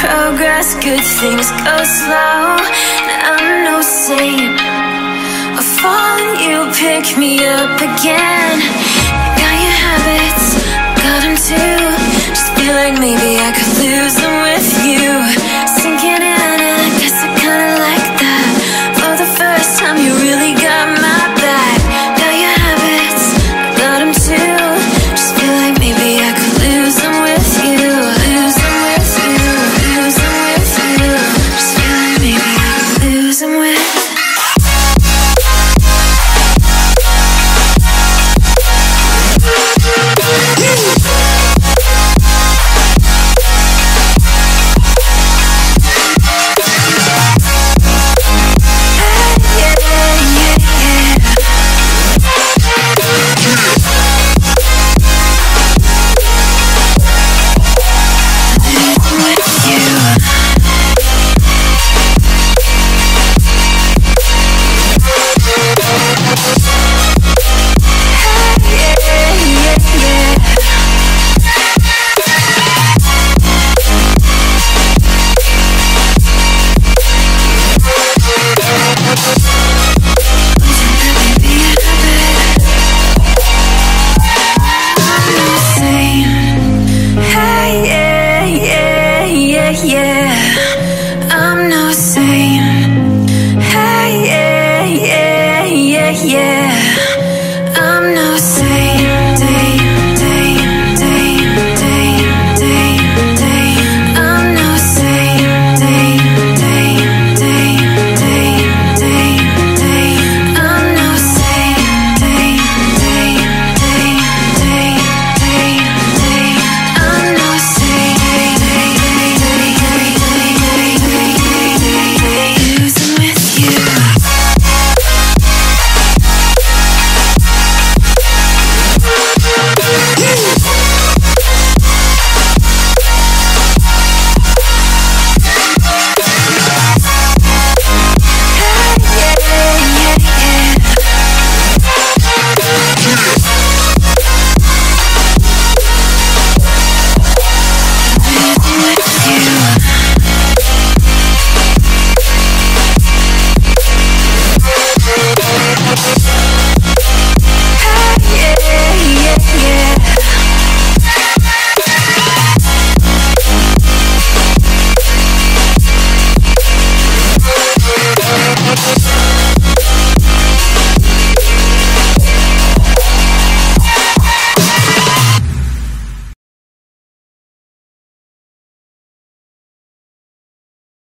progress, good things go slow. And I'm no saint. I fall and you pick me up again. yeah.